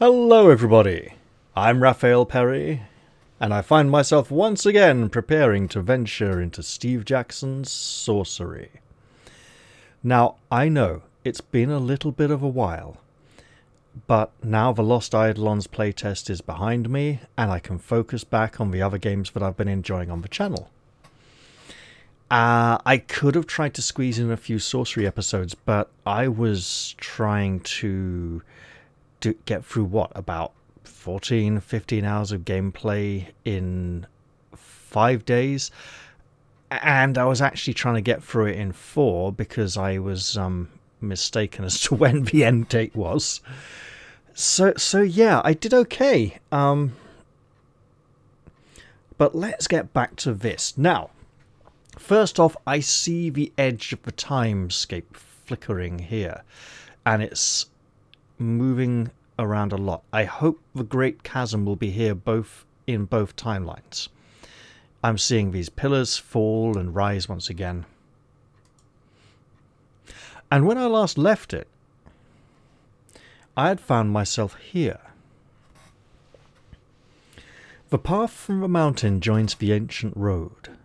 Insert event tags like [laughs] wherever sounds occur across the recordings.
Hello, everybody. I'm Raphael Perry, and I find myself once again preparing to venture into Steve Jackson's sorcery. Now, I know it's been a little bit of a while, but now the Lost Eidolons playtest is behind me, and I can focus back on the other games that I've been enjoying on the channel. Uh, I could have tried to squeeze in a few sorcery episodes, but I was trying to to get through what about 14 15 hours of gameplay in five days? And i was actually trying to get through it in four because i was um, mistaken as to [laughs] when the end date was. So so yeah i did okay um, but let's get back to this. Now first off i see the edge of the timescape flickering here and it's moving around a lot. I hope the Great Chasm will be here both in both timelines. I'm seeing these pillars fall and rise once again. And when I last left it, I had found myself here. The path from the mountain joins the ancient road.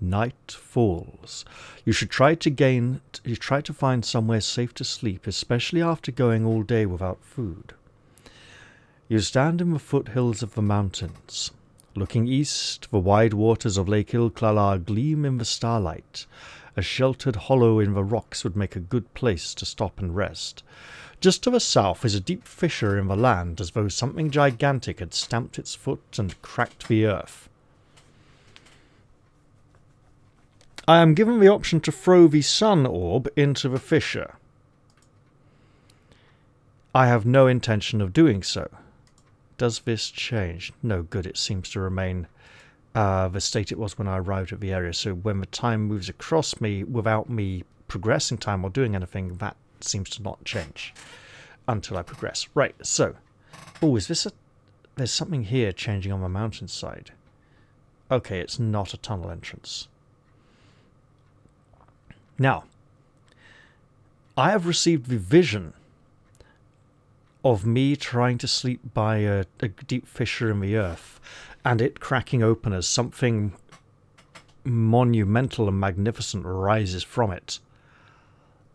Night falls. You should try to gain you try to find somewhere safe to sleep, especially after going all day without food. You stand in the foothills of the mountains. Looking east, the wide waters of Lake Ilklala gleam in the starlight. A sheltered hollow in the rocks would make a good place to stop and rest. Just to the south is a deep fissure in the land, as though something gigantic had stamped its foot and cracked the earth. I am given the option to throw the sun orb into the fissure. I have no intention of doing so. Does this change? No good, it seems to remain uh, the state it was when I arrived at the area. So when the time moves across me without me progressing time or doing anything, that seems to not change until I progress. Right, so. Oh, is this a... There's something here changing on the mountainside. Okay, it's not a tunnel entrance. Now, I have received the vision of me trying to sleep by a, a, deep fissure in the earth and it cracking open as something monumental and magnificent rises from it.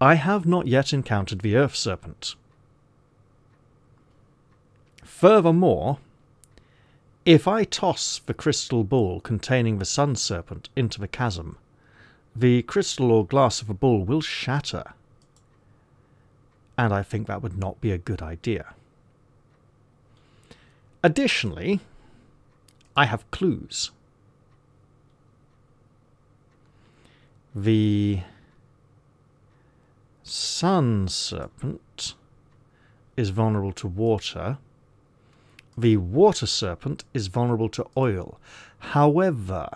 I have not yet encountered the earth serpent. Furthermore, if I toss the crystal ball containing the sun serpent into the chasm, the crystal or glass of a bull will shatter. And I think that would not be a good idea. Additionally, I have clues. The sun serpent is vulnerable to water. The water serpent is vulnerable to oil. However,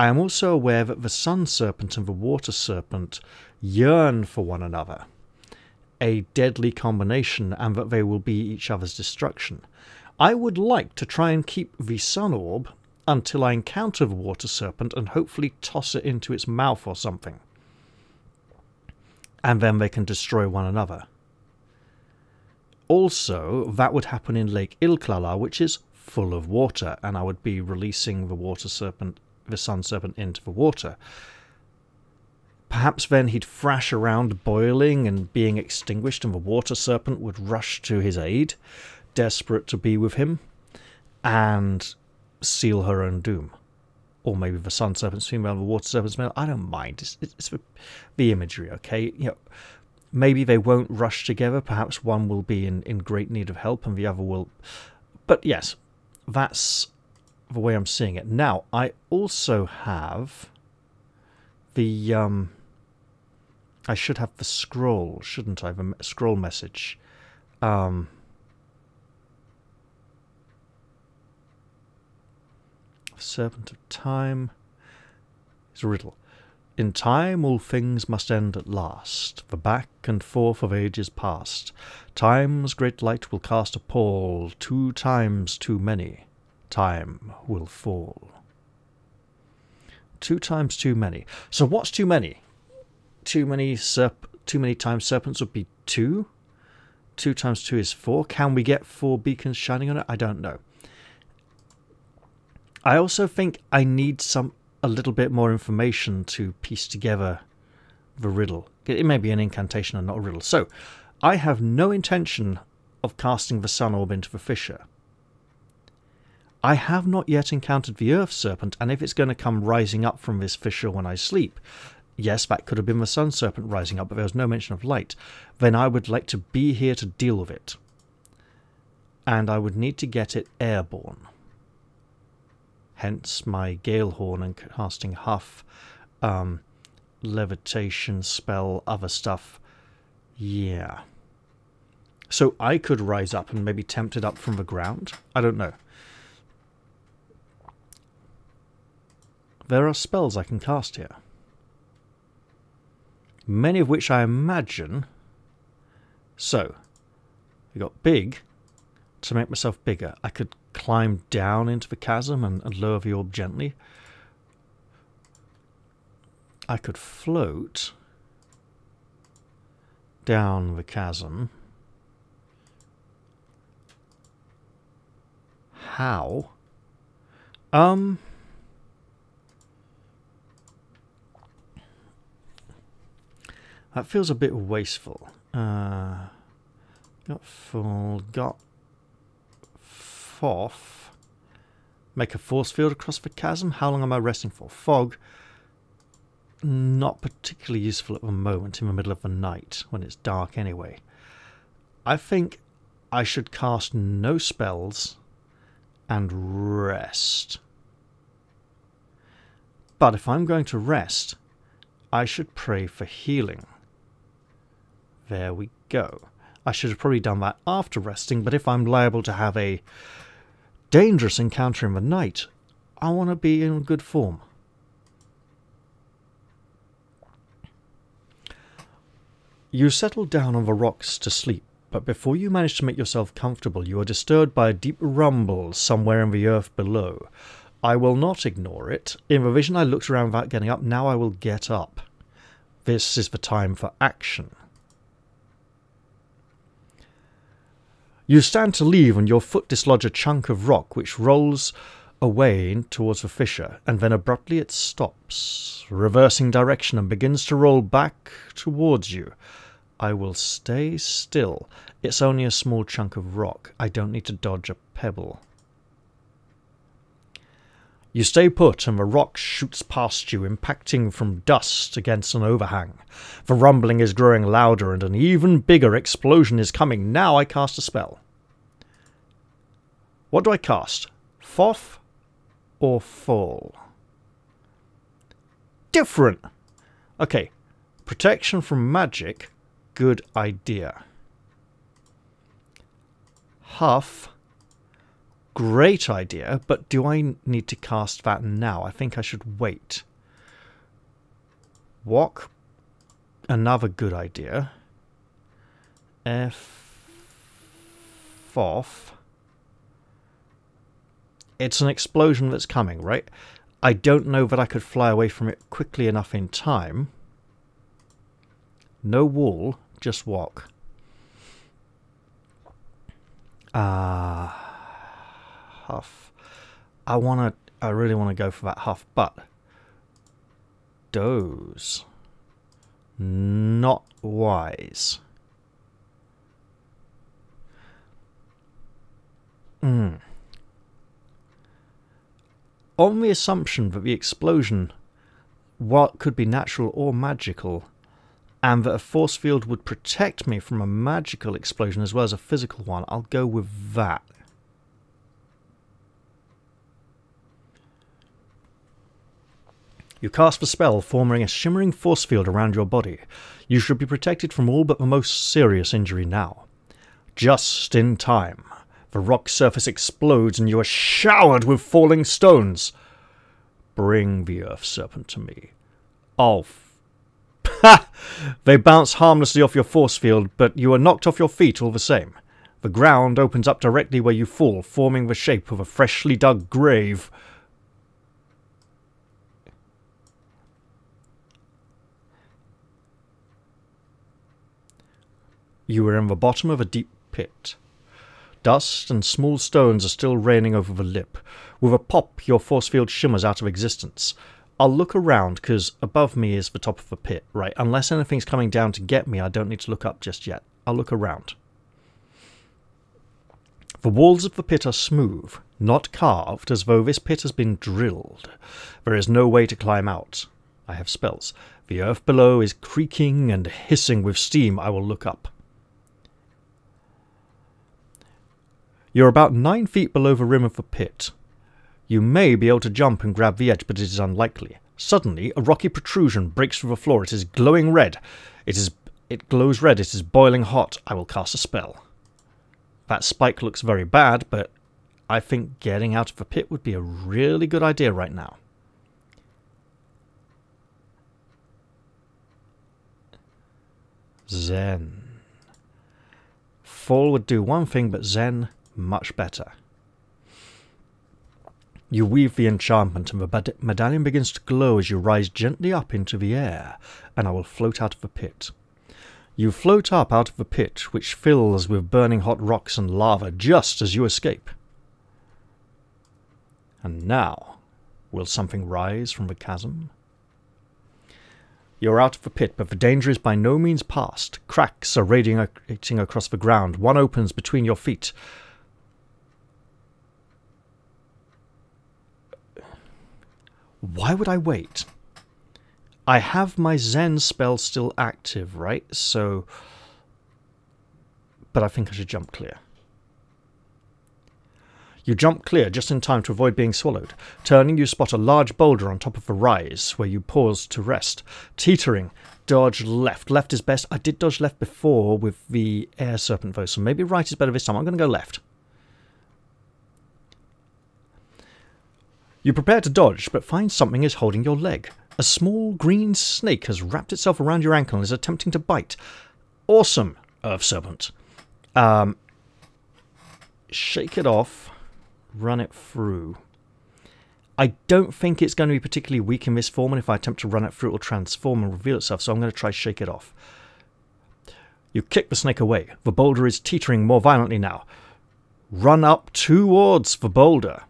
I am also aware that the sun serpent and the water serpent yearn for one another, a deadly combination, and that they will be each other's destruction. I would like to try and keep the sun orb until I encounter the water serpent and hopefully toss it into its mouth or something. And then they can destroy one another. Also, that would happen in Lake Ilklala, which is full of water, and I would be releasing the water serpent the Sun Serpent into the water. Perhaps then he'd thrash around boiling and being extinguished, and the Water Serpent would rush to his aid, desperate to be with him, and seal her own doom. Or maybe the Sun Serpent's female the Water Serpent's male. I don't mind. It's, it's the, the imagery, okay? You know, maybe they won't rush together. Perhaps one will be in, in great need of help and the other will. But yes, that's the way I'm seeing it. Now, I also have the um I should have the scroll, shouldn't I? The scroll message. Um Serpent of Time is a riddle. In time all things must end at last, the back and forth of ages past. Time's great light will cast a pall, two times too many time will fall. Two times too many. So what's too many? too many serp too many times serpents would be two. Two times two is four. Can we get four beacons shining on it? I don't know. I also think I need some a little bit more information to piece together the riddle. It may be an incantation and not a riddle. So, I have no intention of casting the sun orb into the fissure. I have not yet encountered the earth serpent, and if it's going to come rising up from this fissure when I sleep, yes, that could have been the sun serpent rising up, but there was no mention of light, then I would like to be here to deal with it. And I would need to get it airborne. Hence my Galehorn and casting Huff, um, levitation spell, other stuff. Yeah. So I could rise up and maybe tempt it up from the ground. I don't know. There are spells I can cast here many of which I imagine. So, I got big to make myself bigger. I could climb down into the chasm and, and lower the orb gently. I could float down the chasm. How? Um. That feels a bit wasteful. Uh, got full, got fourth. Make a force field across the chasm. How long am I resting for? Fog. Not particularly useful at the moment in the middle of the night when it's dark anyway. I think I should cast no spells and rest. But if I'm going to rest, I should pray for healing. There we go. I should have probably done that after resting, but if I'm liable to have a dangerous encounter in the night, I want to be in good form. You settle down on the rocks to sleep, but before you manage to make yourself comfortable, you are disturbed by a deep rumble somewhere in the earth below. I will not ignore it. In the vision, I looked around without getting up. Now I will get up. This is the time for action. You stand to leave and your foot dislodge a chunk of rock which rolls away towards the fissure, and then abruptly it stops, reversing direction and begins to roll back towards you. I will stay still. It's only a small chunk of rock. I don't need to dodge a pebble. You stay put, and the rock shoots past you, impacting from dust against an overhang. The rumbling is growing louder, and an even bigger explosion is coming. Now I cast a spell. What do I cast? Foff or Fall? Different! Okay, protection from magic, good idea. Huff great idea, but do I need to cast that now? I think I should wait. Walk, another good idea. F off. It's an explosion that's coming, right? I don't know that I could fly away from it quickly enough in time. No wall, just walk. Ah. Uh, huff. I want to, I really want to go for that huff, but doze. Not wise. Hmm. On the assumption that the explosion, what could be natural or magical, and that a force field would protect me from a magical explosion as well as a physical one, I'll go with that. You cast the spell, forming a shimmering force field around your body. You should be protected from all but the most serious injury now. Just in time. The rock surface explodes and you are showered with falling stones. Bring the earth serpent to me. Oh, ha! They bounce harmlessly off your force field, but you are knocked off your feet all the same. The ground opens up directly where you fall, forming the shape of a freshly dug grave. You are in the bottom of a deep pit. Dust and small stones are still raining over the lip. With a pop, your force field shimmers out of existence. I'll look around because above me is the top of the pit, right? Unless anything's coming down to get me, I don't need to look up just yet. I'll look around. The walls of the pit are smooth, not carved, as though this pit has been drilled. There is no way to climb out. I have spells. The earth below is creaking and hissing with steam. I will look up. You're about nine feet below the rim of the pit. You may be able to jump and grab the edge, but it is unlikely. Suddenly, a rocky protrusion breaks through the floor. It is glowing red. It is it glows red. It is boiling hot. I will cast a spell. That spike looks very bad, but I think getting out of the pit would be a really good idea right now. Zen. Fall would do one thing, but Zen much better. You weave the enchantment, and the medallion begins to glow as you rise gently up into the air, and I will float out of the pit. You float up out of the pit, which fills with burning hot rocks and lava just as you escape. And now, will something rise from the chasm? You're out of the pit, but the danger is by no means past. Cracks are radiating across the ground. One opens between your feet. Why would I wait? I have my Zen spell still active, right? So... But I think I should jump clear. You jump clear just in time to avoid being swallowed. Turning, you spot a large boulder on top of a rise, where you pause to rest. Teetering, dodge left. Left is best. I did dodge left before with the air serpent though, so maybe right is better this time. I'm going to go left. You prepare to dodge, but find something is holding your leg. A small green snake has wrapped itself around your ankle and is attempting to bite. Awesome, Earth Serpent. Um, shake it off, run it through. I don't think it's going to be particularly weak in this form, and if I attempt to run it through, it will transform and reveal itself, so I'm going to try shake it off. You kick the snake away. The boulder is teetering more violently now. Run up towards the boulder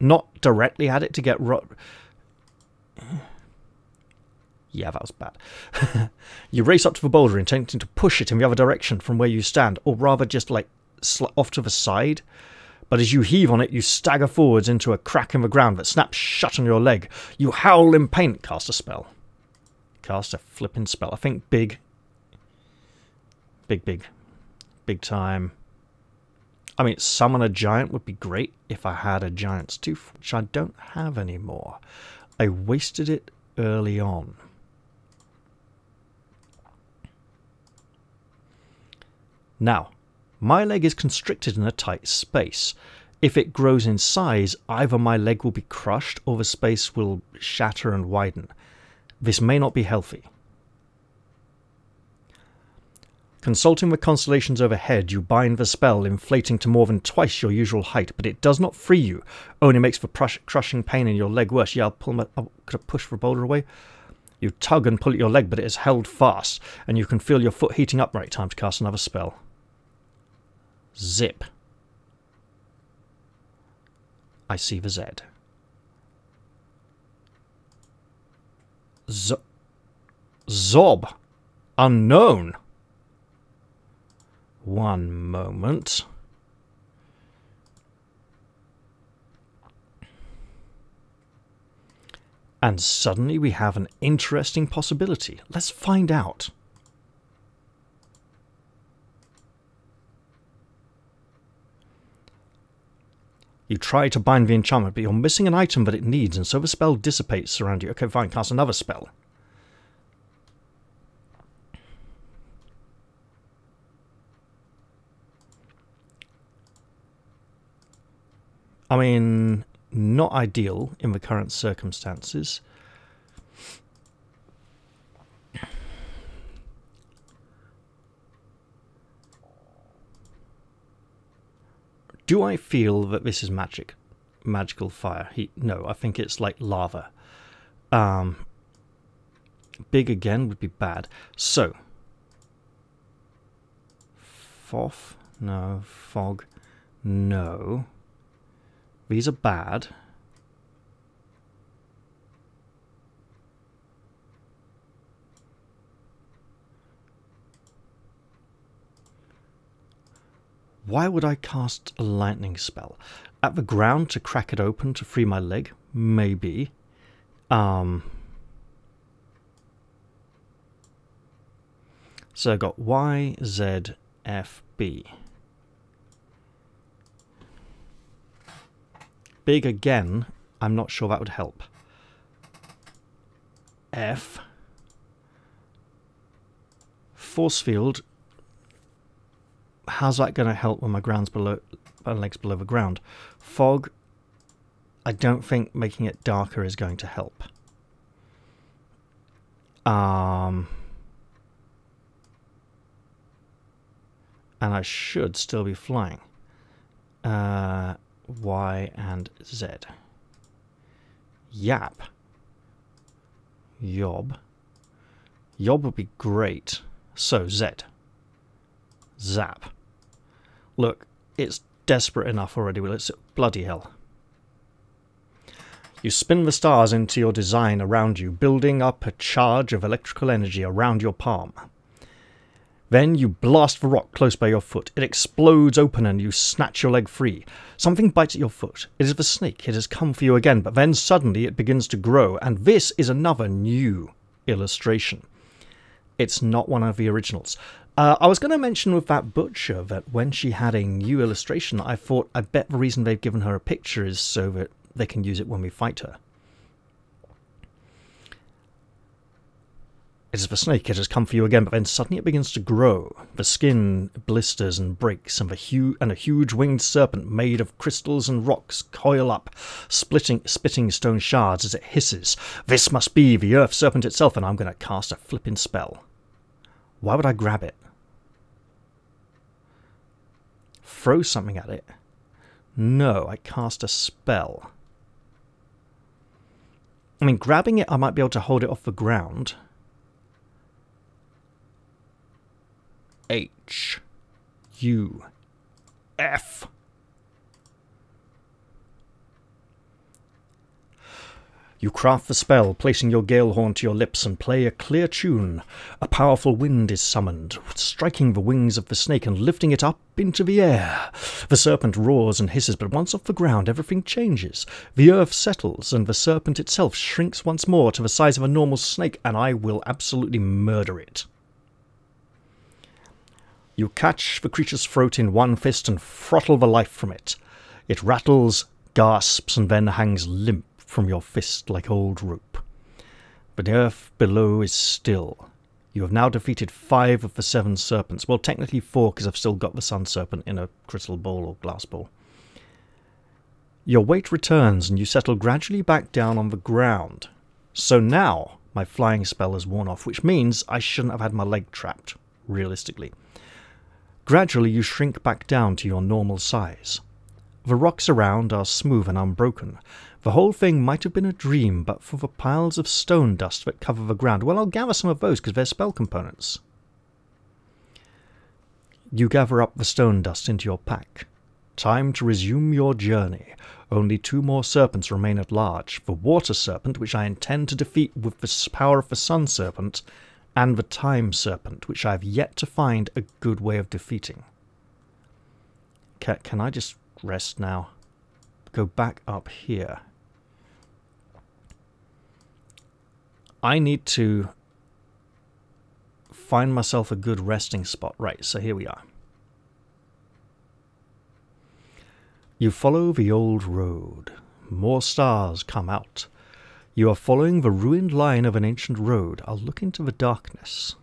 not directly at it to get ro- yeah, that was bad. [laughs] you race up to the boulder, intending to push it in the other direction from where you stand, or rather just like off to the side. But as you heave on it, you stagger forwards into a crack in the ground that snaps shut on your leg. You howl in pain. Cast a spell. Cast a flipping spell. I think big. Big, big. Big time. I mean, summon a giant would be great if I had a giant's tooth, which I don't have anymore. I wasted it early on. Now, my leg is constricted in a tight space. If it grows in size, either my leg will be crushed or the space will shatter and widen. This may not be healthy. Consulting the constellations overhead, you bind the spell, inflating to more than twice your usual height, but it does not free you, only makes the crushing pain in your leg worse. Yeah, I'll pull my. Oh, could I push the boulder away? You tug and pull at your leg, but it is held fast, and you can feel your foot heating up right time to cast another spell. Zip. I see the Z. Z Zob. Unknown. One moment. And suddenly we have an interesting possibility. Let's find out. You try to bind the enchantment, but you're missing an item that it needs, and so the spell dissipates around you. Okay, fine, cast another spell. I mean, not ideal in the current circumstances. Do I feel that this is magic? Magical fire? No, I think it's like lava. Um, big again would be bad. So, Foff? No. Fog? No. These are bad. Why would I cast a lightning spell? At the ground to crack it open to free my leg? Maybe. Um, so I got Y, Z, F, B. Big again, I'm not sure that would help. F. Force field. How's that going to help when my ground's below, my legs below the ground? Fog. I don't think making it darker is going to help. Um, and I should still be flying. Uh, Y and Z. Yap. Yob. Yob would be great. So, Z. Zap. Look, it's desperate enough already. Well, it's bloody hell. You spin the stars into your design around you, building up a charge of electrical energy around your palm. Then you blast the rock close by your foot. It explodes open and you snatch your leg free. Something bites at your foot. It is the snake. It has come for you again, but then suddenly it begins to grow, and this is another new illustration. It's not one of the originals. Uh, I was going to mention with that butcher that when she had a new illustration, I thought I bet the reason they've given her a picture is so that they can use it when we fight her. It is the snake, it has come for you again, but then suddenly it begins to grow. The skin blisters and breaks, and, the hu- and a huge winged serpent made of crystals and rocks coil up, splitting, spitting stone shards as it hisses. This must be the earth serpent itself, and I'm going to cast a flipping spell. Why would I grab it? Throw something at it? No, I cast a spell. I mean, grabbing it, I might be able to hold it off the ground. H U F. You craft the spell, placing your gale horn to your lips and play a clear tune. A powerful wind is summoned, striking the wings of the snake and lifting it up into the air. The serpent roars and hisses, but once off the ground, everything changes. The earth settles, and the serpent itself shrinks once more to the size of a normal snake, and I will absolutely murder it. You catch the creature's throat in one fist and throttle the life from it. It rattles, gasps, and then hangs limp from your fist like old rope. But the earth below is still. You have now defeated five of the seven serpents. Well, technically four, because I've still got the sun serpent in a crystal ball or glass ball. Your weight returns, and you settle gradually back down on the ground. So now my flying spell has worn off, which means I shouldn't have had my leg trapped, realistically. Gradually, you shrink back down to your normal size. The rocks around are smooth and unbroken. The whole thing might have been a dream, but for the piles of stone dust that cover the ground. Well, I'll gather some of those because they're spell components. You gather up the stone dust into your pack. Time to resume your journey. Only two more serpents remain at large the water serpent, which I intend to defeat with the power of the sun serpent, and the Time Serpent, which I have yet to find a good way of defeating. Can, can I just rest now? Go back up here. I need to find myself a good resting spot. Right, so here we are. You follow the old road. More stars come out. You are following the ruined line of an ancient road. I'll look into the darkness.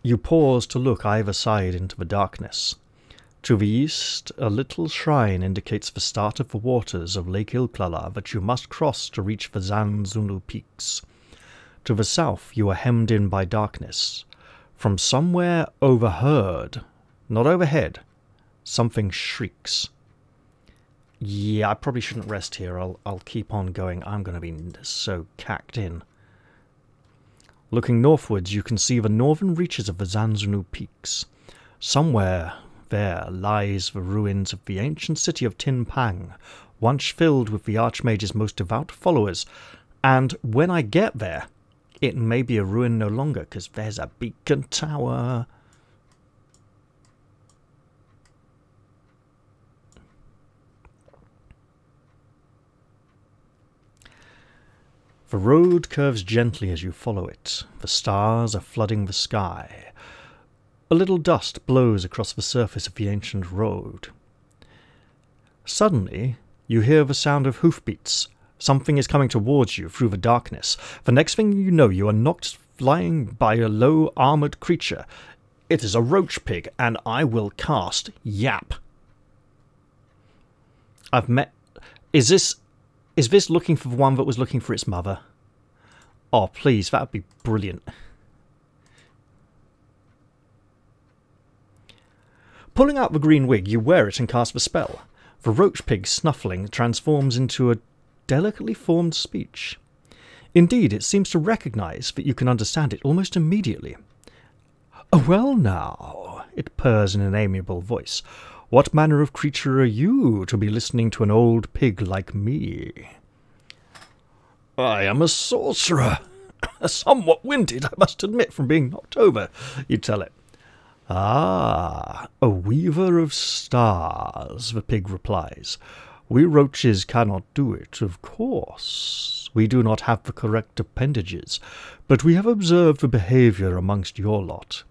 You pause to look either side into the darkness. To the east, a little shrine indicates the start of the waters of Lake Ilklala that you must cross to reach the Zanzunu peaks. To the south, you are hemmed in by darkness. From somewhere overheard, not overhead, something shrieks. Yeah, I probably shouldn't rest here. I'll, I'll keep on going. I'm going to be so cacked in. Looking northwards, you can see the northern reaches of the Zanzunu peaks. Somewhere there lies the ruins of the ancient city of Tin Pang, once filled with the Archmage's most devout followers. And when I get there, it may be a ruin no longer, because there's a beacon tower. The road curves gently as you follow it. The stars are flooding the sky. A little dust blows across the surface of the ancient road. Suddenly, you hear the sound of hoofbeats. Something is coming towards you through the darkness. The next thing you know, you are knocked flying by a low armored creature. It is a roach pig, and I will cast Yap. I've met. Is this is this looking for the one that was looking for its mother? Oh, please, that would be brilliant. Pulling out the green wig, you wear it and cast the spell. The roach pig snuffling transforms into a delicately formed speech. Indeed, it seems to recognize that you can understand it almost immediately. Oh, well, now, it purrs in an amiable voice. What manner of creature are you to be listening to an old pig like me? I am a sorcerer. [coughs] Somewhat winded, I must admit, from being knocked over, you tell it. Ah, a weaver of stars, the pig replies. We roaches cannot do it, of course. We do not have the correct appendages, but we have observed the behaviour amongst your lot.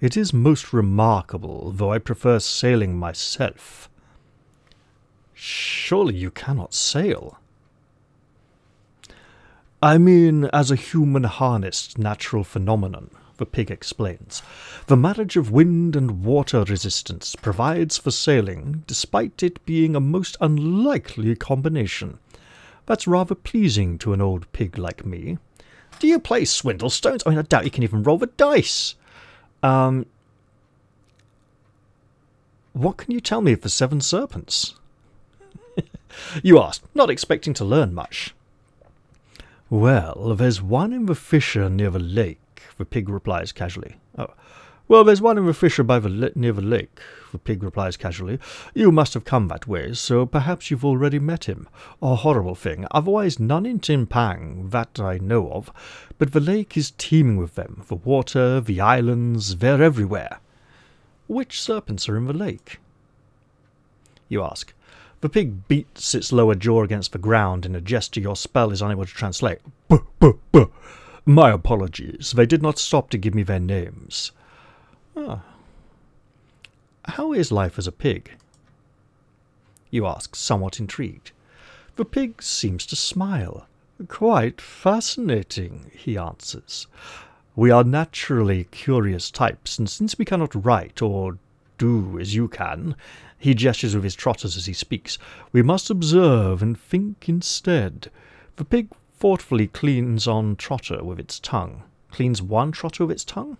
It is most remarkable, though I prefer sailing myself. Surely you cannot sail. I mean, as a human harnessed natural phenomenon, the pig explains. The marriage of wind and water resistance provides for sailing, despite it being a most unlikely combination. That's rather pleasing to an old pig like me. Do you play swindle stones? I mean, I doubt you can even roll the dice. Um, what can you tell me of the Seven Serpents? [laughs] you asked, not expecting to learn much. Well, there's one in the fissure near the lake, the pig replies casually. Oh, well, there's one in the fissure by the near the lake, the pig replies casually. You must have come that way, so perhaps you've already met him. A horrible thing. Otherwise, none in Tin Pang, that I know of. But the lake is teeming with them. The water, the islands, they're everywhere. Which serpents are in the lake? You ask. The pig beats its lower jaw against the ground in a gesture your spell is unable to translate. Buh, buh, buh. My apologies. They did not stop to give me their names. Ah. How is life as a pig? You ask, somewhat intrigued. The pig seems to smile. Quite fascinating, he answers. We are naturally curious types, and since we cannot write or do as you can, he gestures with his trotters as he speaks, we must observe and think instead. The pig thoughtfully cleans on trotter with its tongue. Cleans one trotter with its tongue?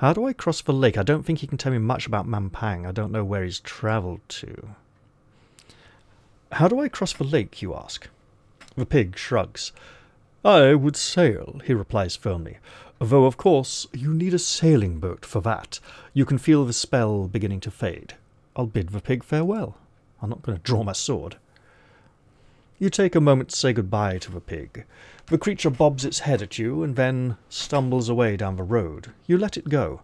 How do I cross the lake? I don't think he can tell me much about Mampang. I don't know where he's travelled to. How do I cross the lake, you ask? The pig shrugs. I would sail, he replies firmly. Though, of course, you need a sailing boat for that. You can feel the spell beginning to fade. I'll bid the pig farewell. I'm not going to draw my sword. You take a moment to say goodbye to the pig. The creature bobs its head at you and then stumbles away down the road. You let it go.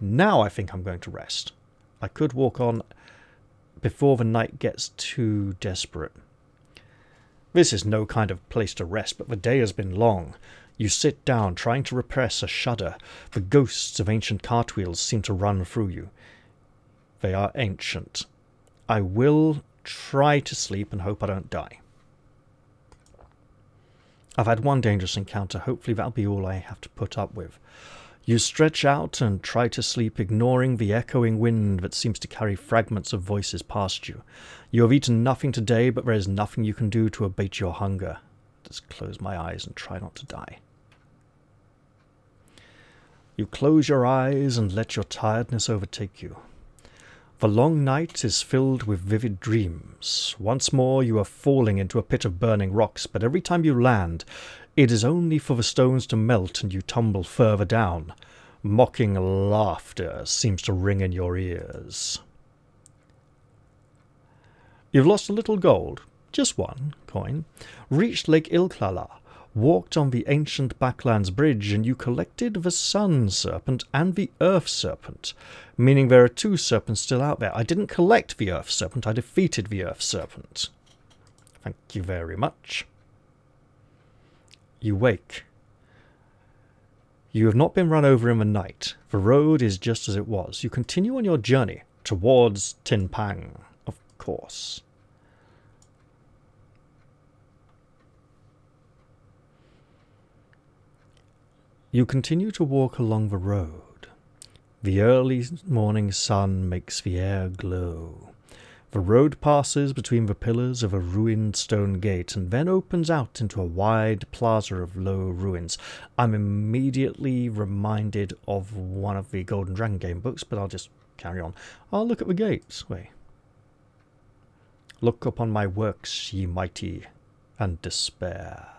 Now I think I'm going to rest. I could walk on before the night gets too desperate. This is no kind of place to rest, but the day has been long. You sit down, trying to repress a shudder. The ghosts of ancient cartwheels seem to run through you. They are ancient. I will try to sleep and hope I don't die. I've had one dangerous encounter. Hopefully that'll be all I have to put up with. You stretch out and try to sleep, ignoring the echoing wind that seems to carry fragments of voices past you. You have eaten nothing today, but there is nothing you can do to abate your hunger. Just close my eyes and try not to die. You close your eyes and let your tiredness overtake you. The long night is filled with vivid dreams. Once more you are falling into a pit of burning rocks, but every time you land, it is only for the stones to melt and you tumble further down. Mocking laughter seems to ring in your ears. You've lost a little gold, just one coin, reached Lake Ilklala, walked on the ancient Baklands Bridge, and you collected the Sun Serpent and the Earth Serpent, meaning there are two serpents still out there. I didn't collect the Earth Serpent, I defeated the Earth Serpent. Thank you very much. You wake. You have not been run over in the night. The road is just as it was. You continue on your journey towards Tin Pang, of course. You continue to walk along the road. The early morning sun makes the air glow. The road passes between the pillars of a ruined stone gate and then opens out into a wide plaza of low ruins. I'm immediately reminded of one of the Golden Dragon game books, but I'll just carry on. I'll look at the gates. Wait. Look upon my works, ye mighty, and despair.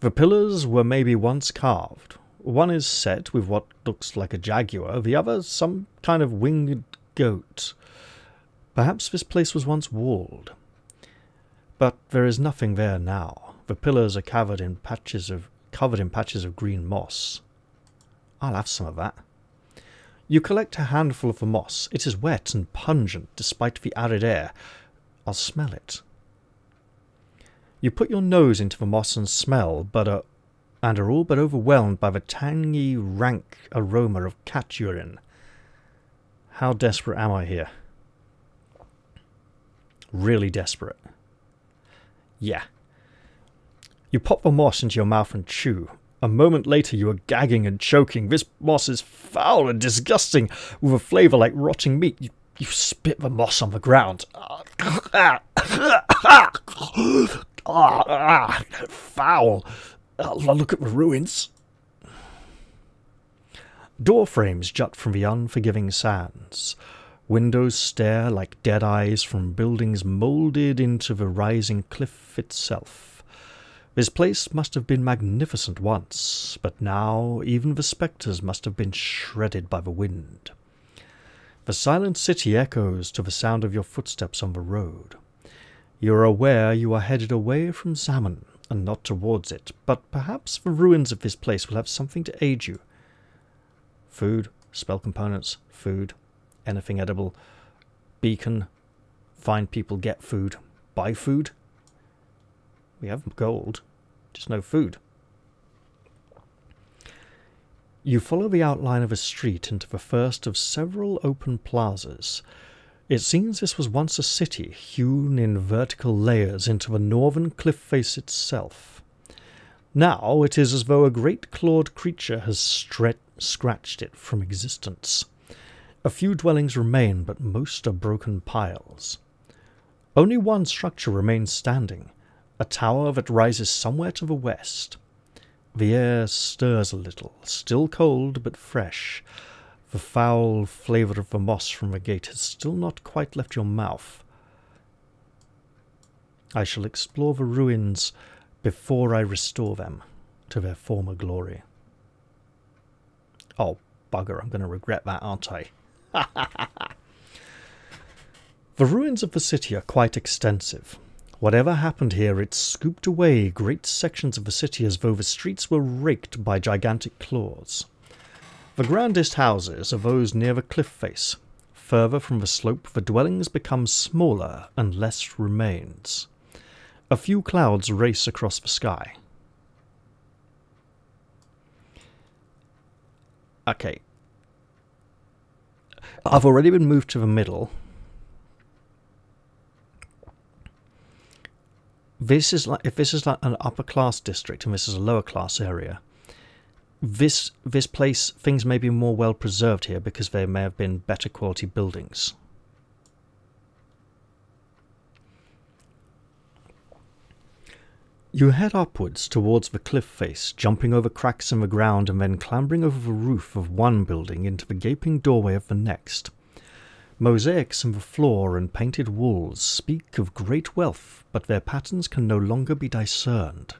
The pillars were maybe once carved. One is set with what looks like a jaguar, the other some kind of winged goat. Perhaps this place was once walled. But there is nothing there now. The pillars are covered in patches of covered in patches of green moss. I'll have some of that. You collect a handful of the moss. It is wet and pungent despite the arid air. I'll smell it. You put your nose into the moss and smell, but are, and are all but overwhelmed by the tangy, rank aroma of cat urine. How desperate am I here? Really desperate. Yeah. You pop the moss into your mouth and chew. A moment later, you are gagging and choking. This moss is foul and disgusting, with a flavour like rotting meat. You, you spit the moss on the ground. [laughs] Ah. Ah, ah, foul. Uh, look at the ruins. Door frames jut from the unforgiving sands. Windows stare like dead eyes from buildings moulded into the rising cliff itself. This place must have been magnificent once, but now even the spectres must have been shredded by the wind. The silent city echoes to the sound of your footsteps on the road. You are aware you are headed away from Xamen and not towards it, but perhaps the ruins of this place will have something to aid you. Food, spell components, food, anything edible, beacon, find people, get food, buy food. We have gold, just no food. You follow the outline of a street into the first of several open plazas. It seems this was once a city hewn in vertical layers into the northern cliff face itself. Now it is as though a great clawed creature has stre- scratched it from existence. A few dwellings remain, but most are broken piles. Only one structure remains standing, a tower that rises somewhere to the west. The air stirs a little, still cold but fresh, the foul flavour of the moss from the gate has still not quite left your mouth. I shall explore the ruins before I restore them to their former glory. Oh, bugger, I'm going to regret that, aren't I? [laughs] the ruins of the city are quite extensive. Whatever happened here, it scooped away great sections of the city as though the streets were raked by gigantic claws. The grandest houses are those near the cliff face. Further from the slope, the dwellings become smaller and less remains. A few clouds race across the sky. Okay. I've already been moved to the middle. This is like if this is like an upper class district and this is a lower class area this this place things may be more well preserved here because there may have been better quality buildings. You head upwards towards the cliff face, jumping over cracks in the ground and then clambering over the roof of one building into the gaping doorway of the next. Mosaics in the floor and painted walls speak of great wealth, but their patterns can no longer be discerned.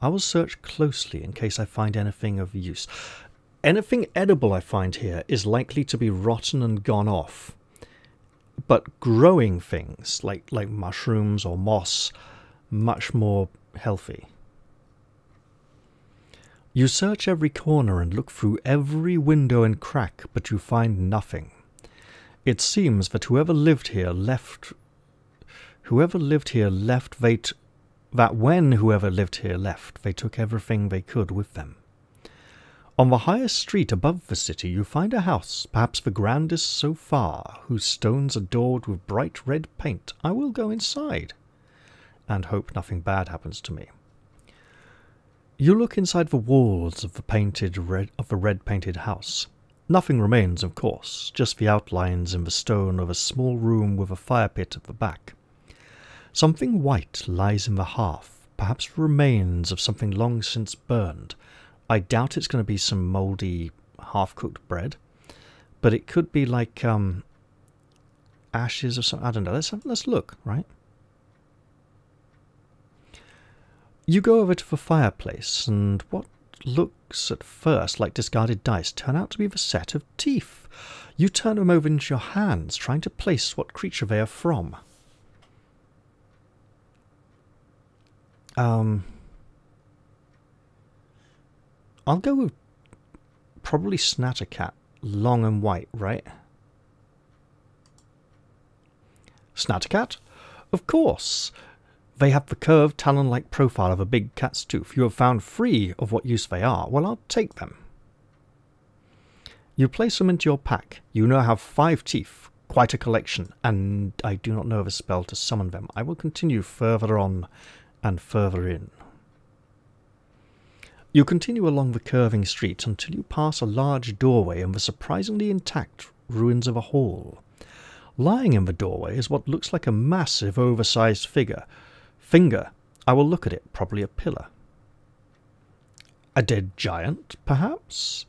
I will search closely in case I find anything of use. Anything edible I find here is likely to be rotten and gone off. But growing things like like mushrooms or moss much more healthy. You search every corner and look through every window and crack, but you find nothing. It seems that whoever lived here left whoever lived here left t- that when whoever lived here left, they took everything they could with them. On the highest street above the city, you find a house, perhaps the grandest so far, whose stones are daubed with bright red paint. I will go inside and hope nothing bad happens to me. You look inside the walls of the painted red of the red painted house. Nothing remains, of course, just the outlines in the stone of a small room with a fire pit at the back. Something white lies in the hearth, perhaps remains of something long since burned. I doubt it's going to be some mouldy, half cooked bread, but it could be like um, ashes or something. I don't know. Let's, let's look, right? You go over to the fireplace, and what looks at first like discarded dice turn out to be the set of teeth. You turn them over into your hands, trying to place what creature they are from. Um, I'll go with probably Snattercat, long and white, right? Snattercat? Of course. They have the curved, talon like profile of a big cat's tooth. You have found three of what use they are. Well, I'll take them. You place them into your pack. You now have five teeth, quite a collection, and I do not know of a spell to summon them. I will continue further on and further in. You continue along the curving street until you pass a large doorway and the surprisingly intact ruins of a hall. Lying in the doorway is what looks like a massive, oversized figure. Finger. I will look at it, probably a pillar. A dead giant, perhaps?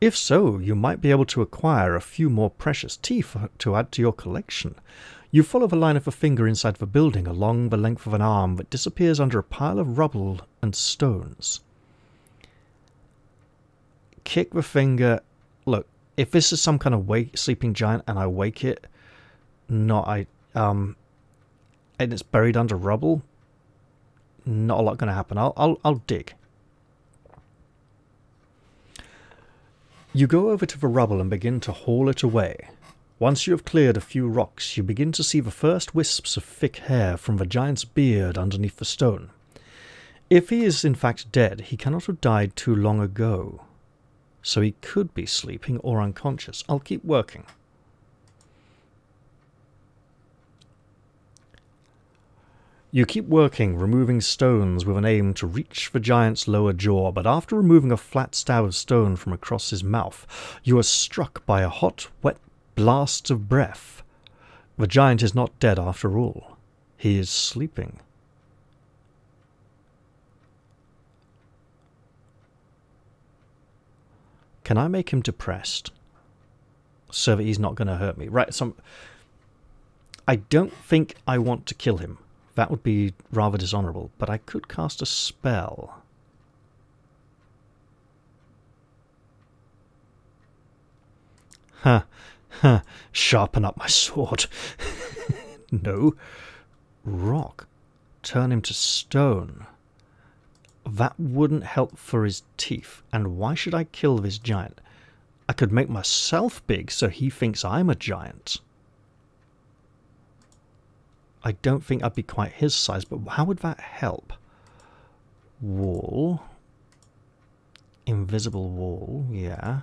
If so, you might be able to acquire a few more precious teeth to add to your collection. You follow the line of a finger inside the building along the length of an arm that disappears under a pile of rubble and stones. Kick the finger. Look, if this is some kind of wake, sleeping giant and I wake it, not I um, and it's buried under rubble, not a lot going to happen. I'll I'll I'll dig. You go over to the rubble and begin to haul it away. Once you have cleared a few rocks, you begin to see the first wisps of thick hair from the giant's beard underneath the stone. If he is in fact dead, he cannot have died too long ago. So he could be sleeping or unconscious. I'll keep working. You keep working, removing stones with an aim to reach the giant's lower jaw, but after removing a flat stab of stone from across his mouth, you are struck by a hot, wet blasts of breath. The giant is not dead after all. He is sleeping. Can I make him depressed? So that he's not going to hurt me. Right, so I don't think I want to kill him. That would be rather dishonourable, but I could cast a spell. Huh. Sharpen up my sword. [laughs] no. Rock. Turn him to stone. That wouldn't help for his teeth. And why should I kill this giant? I could make myself big so he thinks I'm a giant. I don't think I'd be quite his size, but how would that help? Wall. Invisible wall, yeah.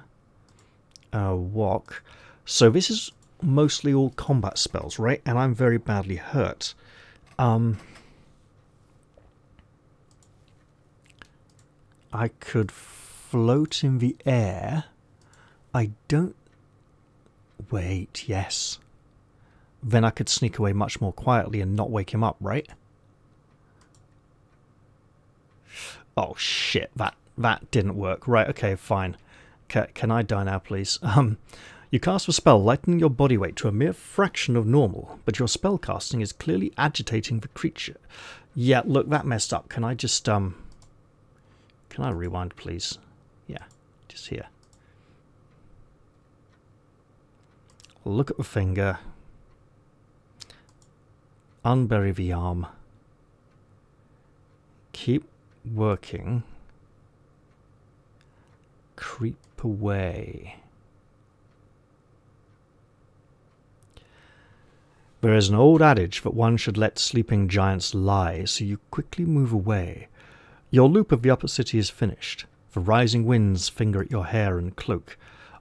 Uh, walk. So this is mostly all combat spells, right? And I'm very badly hurt. Um, I could float in the air. I don't... Wait, yes. Then I could sneak away much more quietly and not wake him up, right? Oh shit, that that didn't work. Right, okay, fine. Can, can I die now, please? [laughs] Um, you cast a spell lightening your body weight to a mere fraction of normal, but your spell casting is clearly agitating the creature. Yeah, look, that messed up. Can I just, um... Can I rewind, please? Yeah, just here. Look at the finger. Unbury the arm. Keep working. Creep away. There is an old adage that one should let sleeping giants lie, so you quickly move away. Your loop of the upper city is finished. The rising winds finger at your hair and cloak.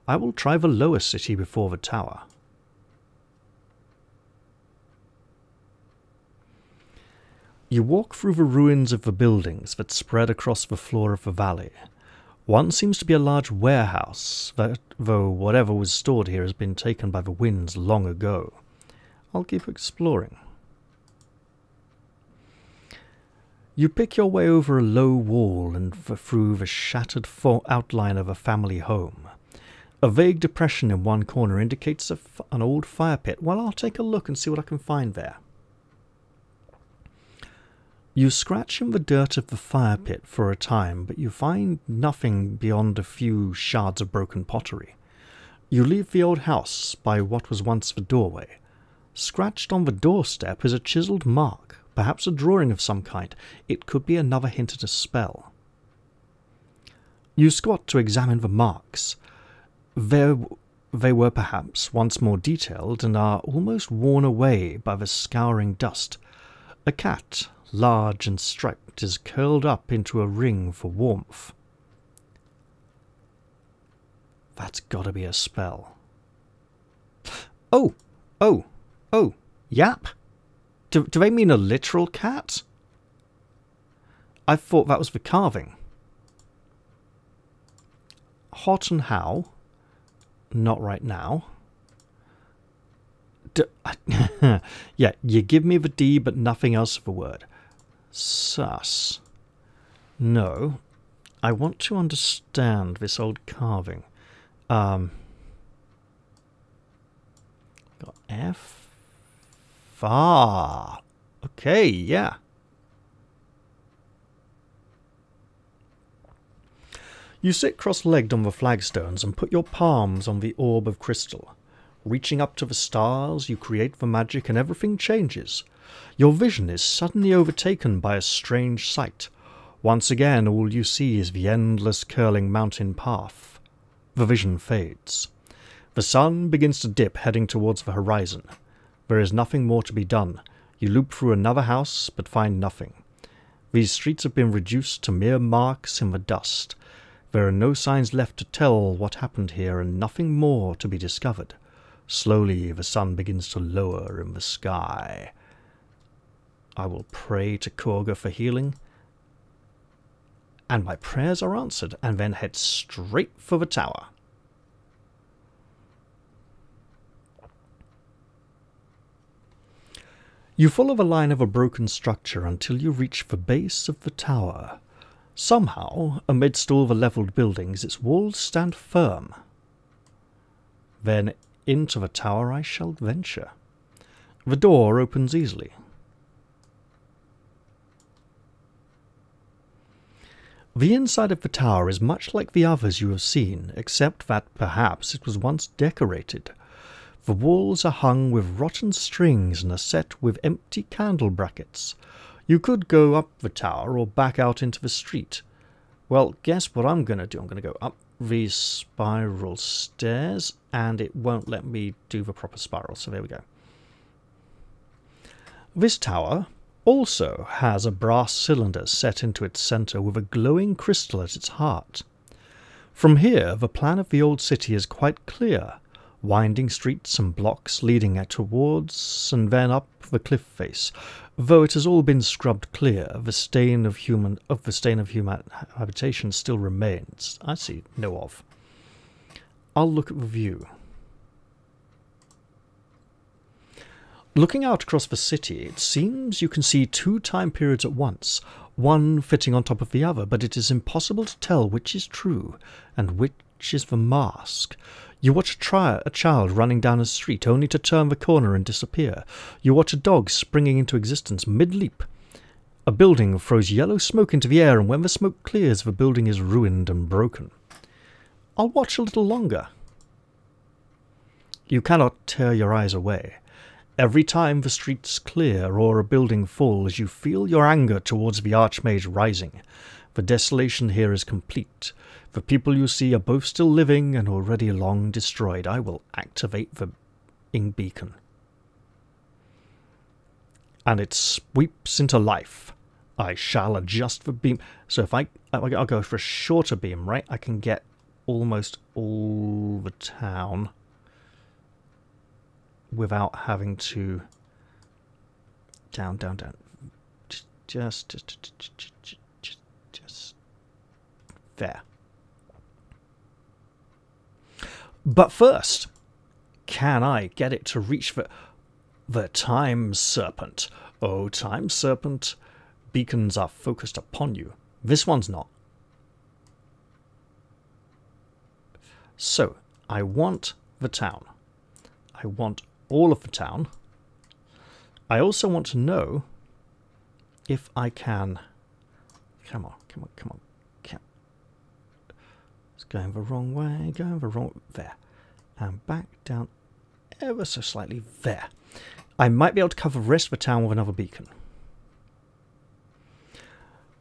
I will try the lower city before the tower. You walk through the ruins of the buildings that spread across the floor of the valley. One seems to be a large warehouse, that, though whatever was stored here has been taken by the winds long ago. I'll keep exploring. You pick your way over a low wall and through the shattered outline of a family home. A vague depression in one corner indicates an old fire pit. Well, I'll take a look and see what I can find there. You scratch in the dirt of the fire pit for a time, but you find nothing beyond a few shards of broken pottery. You leave the old house by what was once the doorway. Scratched on the doorstep is a chiselled mark, perhaps a drawing of some kind. It could be another hint at a spell. You squat to examine the marks. There, they were perhaps once more detailed and are almost worn away by the scouring dust. A cat, large and striped, is curled up into a ring for warmth. That's gotta be a spell. Oh! Oh! Oh, yap? Do, do they mean a literal cat? I thought that was the carving. Hot and how? Not right now. D [laughs] yeah, you give me the D, but nothing else of the word. Sus. No. I want to understand this old carving. Um. Got F. Ah, okay, yeah. You sit cross legged on the flagstones and put your palms on the orb of crystal. Reaching up to the stars, you create the magic and everything changes. Your vision is suddenly overtaken by a strange sight. Once again, all you see is the endless curling mountain path. The vision fades. The sun begins to dip, heading towards the horizon. There is nothing more to be done. You loop through another house, but find nothing. These streets have been reduced to mere marks in the dust. There are no signs left to tell what happened here, and nothing more to be discovered. Slowly the sun begins to lower in the sky. I will pray to Korga for healing, and my prayers are answered, and then head straight for the tower. You follow the line of a broken structure until you reach the base of the tower. Somehow, amidst all the levelled buildings, its walls stand firm. Then into the tower I shall venture. The door opens easily. The inside of the tower is much like the others you have seen, except that perhaps it was once decorated. The walls are hung with rotten strings and are set with empty candle brackets. You could go up the tower or back out into the street. Well, guess what I'm going to do? I'm going to go up these spiral stairs, and it won't let me do the proper spiral, so there we go. This tower also has a brass cylinder set into its centre with a glowing crystal at its heart. From here, the plan of the old city is quite clear winding streets and blocks leading towards and then up the cliff face. Though it has all been scrubbed clear, the stain of human of the stain of human habitation still remains. I see no of. I'll look at the view. Looking out across the city, it seems you can see two time periods at once. one fitting on top of the other, but it is impossible to tell which is true and which is the mask. You watch a, tri- a child running down a street only to turn the corner and disappear. You watch a dog springing into existence mid leap. A building throws yellow smoke into the air, and when the smoke clears, the building is ruined and broken. I'll watch a little longer. You cannot tear your eyes away. Every time the streets clear or a building falls, you feel your anger towards the Archmage rising. The desolation here is complete. The people you see are both still living and already long destroyed. I will activate the ing beacon. And it sweeps into life. I shall adjust the beam. So if I, I'll go for a shorter beam, right? I can get almost all the town without having to down, down, down. Just, just, just, just, there. But first, can I get it to reach the the time serpent? Oh, time serpent, beacons are focused upon you. This one's not. So, I want the town. I want all of the town. I also want to know if I can. Come on, come on, come on. Going the wrong way, going the wrong. There. And back down ever so slightly. There. I might be able to cover the rest of the town with another beacon.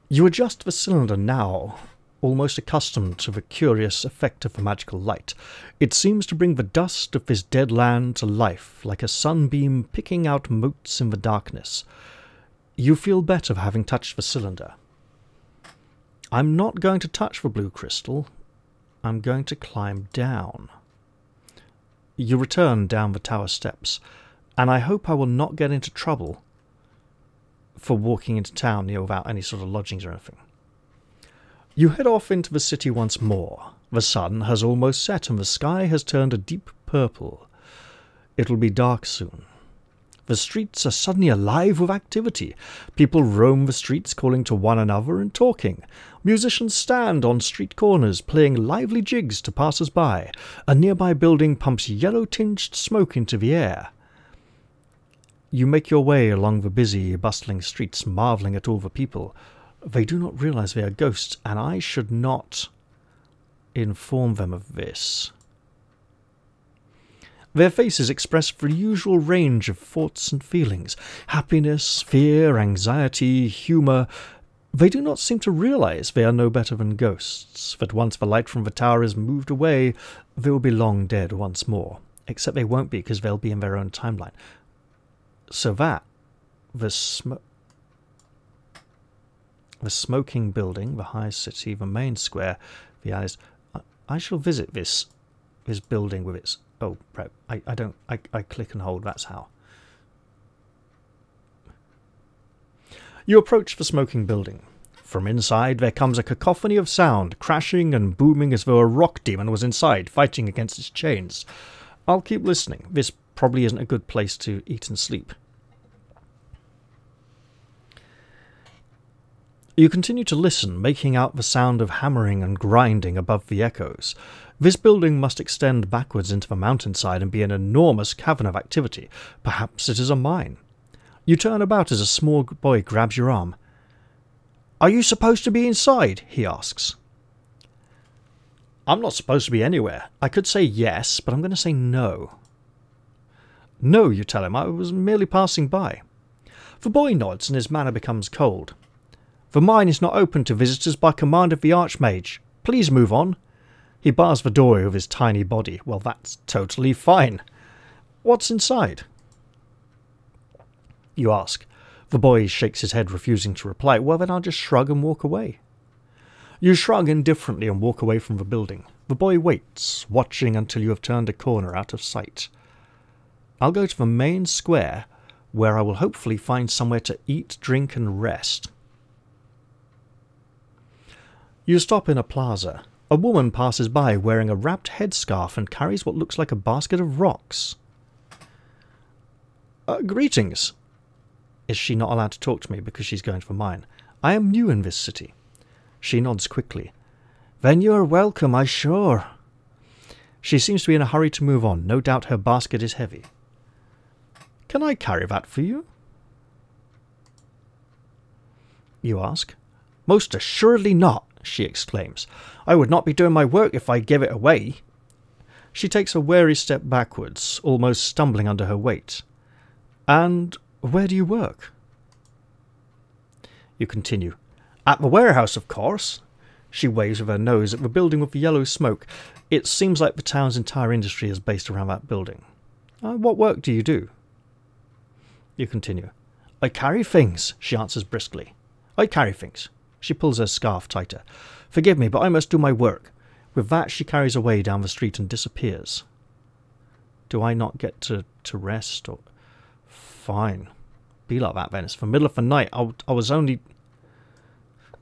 You adjust the cylinder now almost accustomed to the curious effect of the magical light. It seems to bring the dust of this dead land to life, like a sunbeam picking out motes in the darkness. You feel better having touched the cylinder. I'm not going to touch the blue crystal. I'm going to climb down. You return down the tower steps, and I hope I will not get into trouble for walking into town you know, without any sort of lodgings or anything. You head off into the city once more. The sun has almost set and the sky has turned a deep purple. It'll be dark soon. The streets are suddenly alive with activity. People roam the streets calling to one another and talking. Musicians stand on street corners playing lively jigs to passers by. A nearby building pumps yellow tinged smoke into the air. You make your way along the busy, bustling streets, marvelling at all the people. They do not realize they are ghosts, and I should not inform them of this. Their faces express the usual range of thoughts and feelings happiness, fear, anxiety, humour. They do not seem to realize they are no better than ghosts, that once the light from the tower is moved away, they will be long dead once more. Except they won't be, because they'll be in their own timeline. So that, the smoke the smoking building, the high city, the main square, the alleys. I, I shall visit this this building with its oh right, I, I don't I, I click and hold, that's how. You approach the smoking building. From inside there comes a cacophony of sound, crashing and booming as though a rock demon was inside, fighting against its chains. I'll keep listening. This probably isn't a good place to eat and sleep. You continue to listen, making out the sound of hammering and grinding above the echoes. This building must extend backwards into the mountainside and be an enormous cavern of activity. Perhaps it is a mine. You turn about as a small boy grabs your arm. Are you supposed to be inside? he asks. I'm not supposed to be anywhere. I could say yes, but I'm going to say no. No, you tell him. I was merely passing by. The boy nods and his manner becomes cold. The mine is not open to visitors by command of the Archmage. Please move on. He bars the door with his tiny body. Well, that's totally fine. What's inside? You ask. The boy shakes his head, refusing to reply. Well, then I'll just shrug and walk away. You shrug indifferently and walk away from the building. The boy waits, watching until you have turned a corner out of sight. I'll go to the main square, where I will hopefully find somewhere to eat, drink, and rest. You stop in a plaza. A woman passes by wearing a wrapped headscarf and carries what looks like a basket of rocks. Uh, greetings. Is she not allowed to talk to me because she's going for mine? I am new in this city. She nods quickly. Then you are welcome, I sure. She seems to be in a hurry to move on. No doubt her basket is heavy. Can I carry that for you? You ask. Most assuredly not, she exclaims. I would not be doing my work if I gave it away. She takes a wary step backwards, almost stumbling under her weight. And where do you work? You continue. At the warehouse, of course. She waves with her nose at the building with the yellow smoke. It seems like the town's entire industry is based around that building. Uh, what work do you do? You continue. I carry things, she answers briskly. I carry things. She pulls her scarf tighter. Forgive me, but I must do my work. With that, she carries away down the street and disappears. Do I not get to, to rest? Or Fine. Be like that then. It's the middle of the night. I, I was only...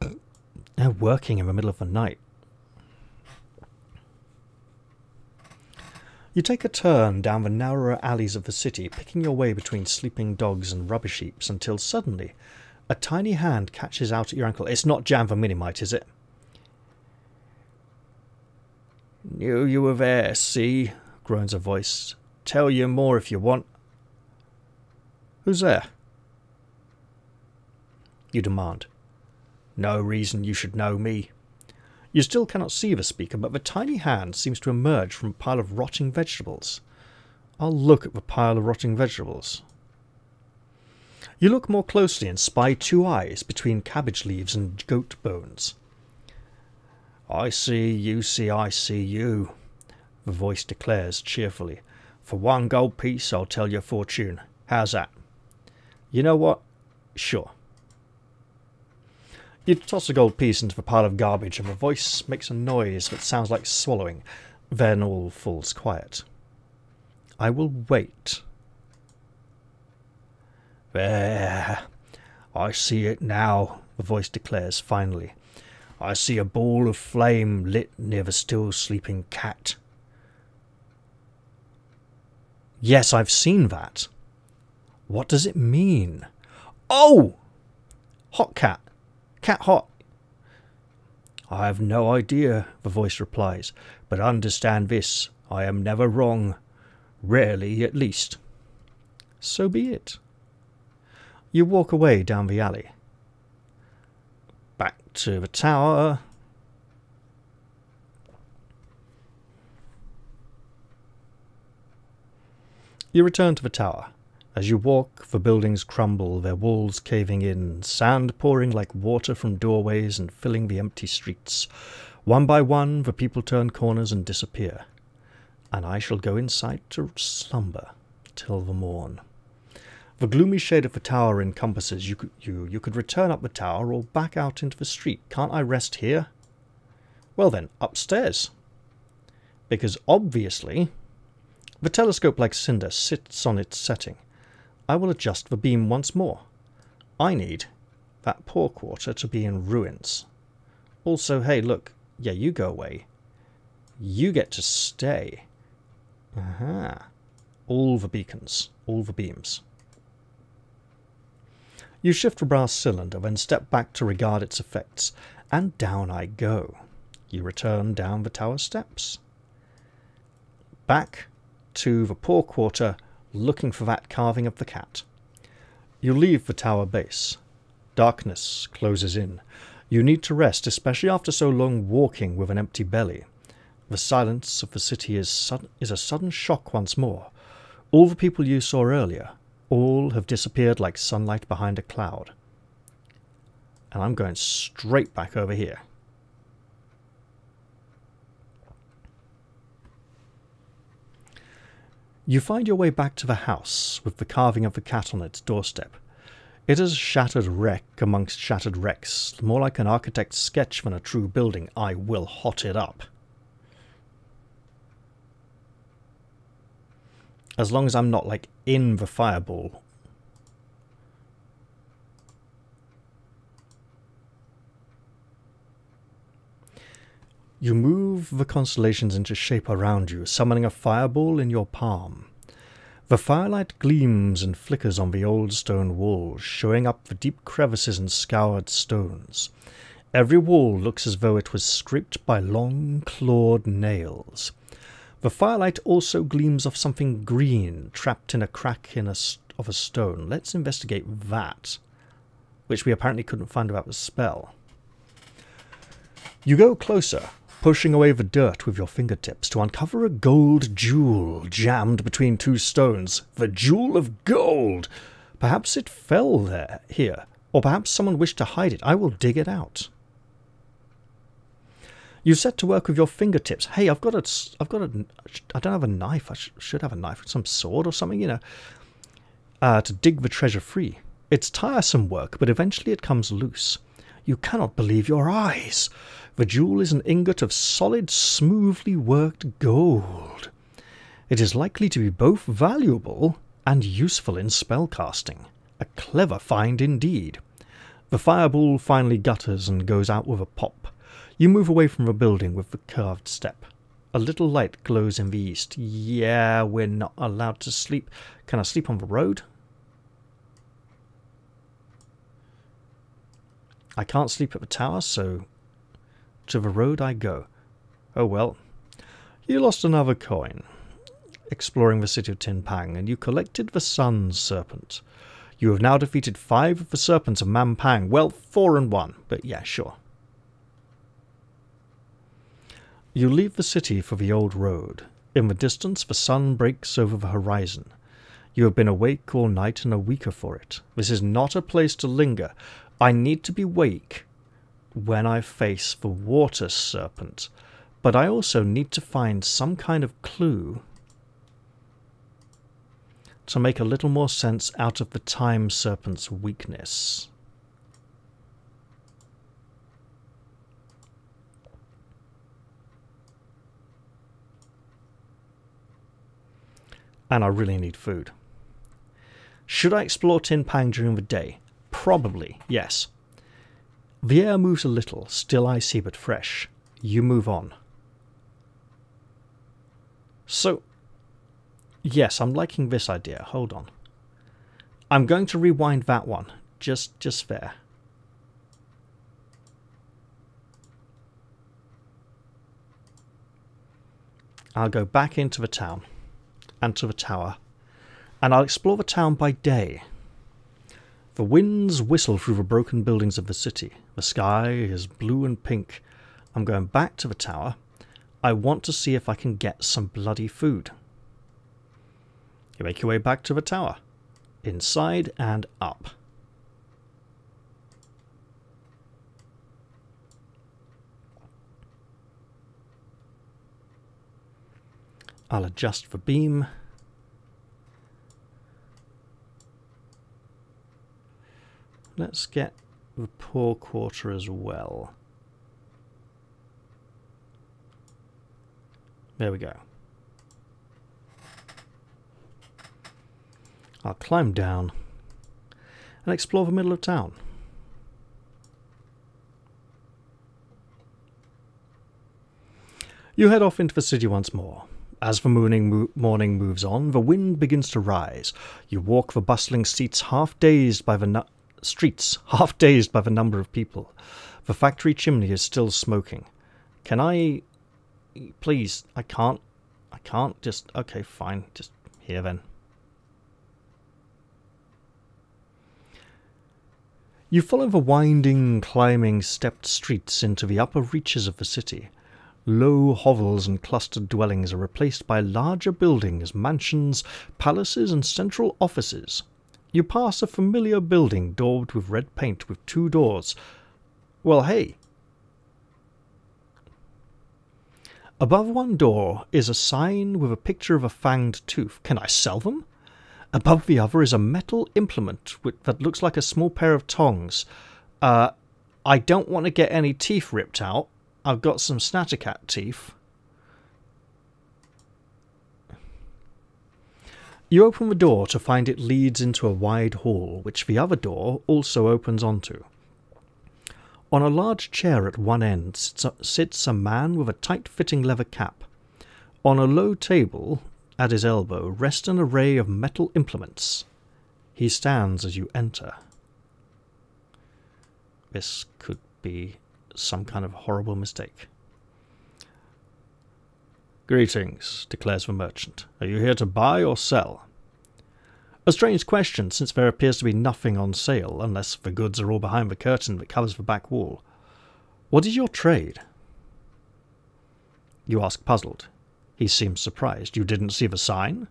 [coughs] They're working in the middle of the night. You take a turn down the narrower alleys of the city, picking your way between sleeping dogs and rubbish heaps, until suddenly a tiny hand catches out at your ankle. It's not Jann Minimite, is it? Knew you were there, see? groans a voice. Tell you more if you want. Who's there? You demand. No reason you should know me. You still cannot see the speaker, but the tiny hand seems to emerge from a pile of rotting vegetables. I'll look at the pile of rotting vegetables. You look more closely and spy two eyes between cabbage leaves and goat bones. I see, you see, I see you, the voice declares cheerfully. For one gold piece, I'll tell your fortune. How's that? You know what? Sure. You toss a gold piece into the pile of garbage, and the voice makes a noise that sounds like swallowing. Then all falls quiet. I will wait. There. I see it now, the voice declares finally. I see a ball of flame lit near the still sleeping cat. Yes, I've seen that. What does it mean? Oh! Hot cat. Cat hot. I have no idea, the voice replies, but understand this I am never wrong. Rarely, at least. So be it. You walk away down the alley back to the tower. You return to the tower. As you walk, the buildings crumble, their walls caving in, sand pouring like water from doorways and filling the empty streets. One by one, the people turn corners and disappear. And I shall go inside to slumber till the morn. The gloomy shade of the tower encompasses you. Could, you, you could return up the tower or back out into the street. Can't I rest here? Well then, upstairs. Because obviously, the telescope-like cinder sits on its setting. I will adjust the beam once more. I need that poor quarter to be in ruins. Also, hey, look, yeah, you go away. You get to stay. Aha. All the beacons, all the beams. You shift the brass cylinder, then step back to regard its effects, and down I go. You return down the tower steps. Back to the poor quarter, looking for that carving of the cat. You leave the tower base. Darkness closes in. You need to rest, especially after so long walking with an empty belly. The silence of the city is, is a sudden shock once more. All the people you saw earlier all have disappeared like sunlight behind a cloud. And I'm going straight back over here. You find your way back to the house with the carving of the cat on its doorstep. It is a shattered wreck amongst shattered wrecks, more like an architect's sketch than a true building. I will hot it up. As long as I'm not, like, in the fireball. You move the constellations into shape around you, summoning a fireball in your palm. The firelight gleams and flickers on the old stone walls, showing up the deep crevices and scoured stones. Every wall looks as though it was scraped by long, clawed nails. The firelight also gleams off something green trapped in a crack in a of a stone. Let's investigate that, which we apparently couldn't find without the spell. You go closer, pushing away the dirt with your fingertips to uncover a gold jewel jammed between two stones. The jewel of gold! Perhaps it fell there, here, or perhaps someone wished to hide it. I will dig it out. You set to work with your fingertips. Hey, I've got a, I've got a, I don't have a knife. I sh- should have a knife, some sword or something, you know, uh, to dig the treasure free. It's tiresome work, but eventually it comes loose. You cannot believe your eyes. The jewel is an ingot of solid, smoothly worked gold. It is likely to be both valuable and useful in spellcasting. A clever find indeed. The fireball finally gutters and goes out with a pop. You move away from the building with the curved step. A little light glows in the east. Yeah, we're not allowed to sleep. Can I sleep on the road? I can't sleep at the tower, so to the road I go. Oh well. You lost another coin, exploring the city of Tin Pang, and you collected the Sun Serpent. You have now defeated five of the serpents of Mampang. Well, four and one, but yeah, sure. You leave the city for the old road. In the distance, the sun breaks over the horizon. You have been awake all night and are weaker for it. This is not a place to linger. I need to be awake when I face the water serpent, but I also need to find some kind of clue to make a little more sense out of the time serpent's weakness. And I really need food. Should I explore Tin Pang during the day? Probably, yes. The air moves a little, still icy but fresh. You move on. So, yes, I'm liking this idea. Hold on. I'm going to rewind that one. Just, just there. I'll go back into the town and to the tower, and I'll explore the town by day. The winds whistle through the broken buildings of the city. The sky is blue and pink. I'm going back to the tower. I want to see if I can get some bloody food. You make your way back to the tower. Inside and up. I'll adjust for beam. Let's get the poor quarter as well. There we go. I'll climb down and explore the middle of town. You head off into the city once more. As the morning, mo- morning moves on, the wind begins to rise. You walk the bustling half dazed by the streets, [laughs] half dazed by the number of people. The factory chimney is still smoking. Can I, please? I can't. I can't. Just okay, fine. Just here then. You follow the winding, climbing, stepped streets into the upper reaches of the city. Low hovels and clustered dwellings are replaced by larger buildings, mansions, palaces, and central offices. You pass a familiar building daubed with red paint with two doors. Well, hey. Above one door is a sign with a picture of a fanged tooth. Can I sell them? Above the other is a metal implement that looks like a small pair of tongs. Uh, I don't want to get any teeth ripped out. I've got some Snattercat teeth. You open the door to find it leads into a wide hall, which the other door also opens onto. On a large chair at one end sits a, man with a tight fitting leather cap. On a low table at his elbow rest an array of metal implements. He stands as you enter. This could be some kind of horrible mistake. Greetings, declares the merchant. Are you here to buy or sell? A strange question, since there appears to be nothing on sale, unless the goods are all behind the curtain that covers the back wall. What is your trade? You ask, puzzled. He seems surprised. You didn't see the sign?